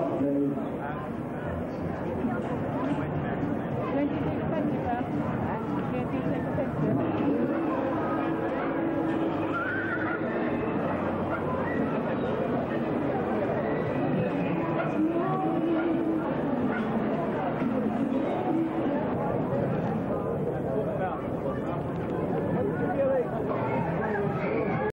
Lord.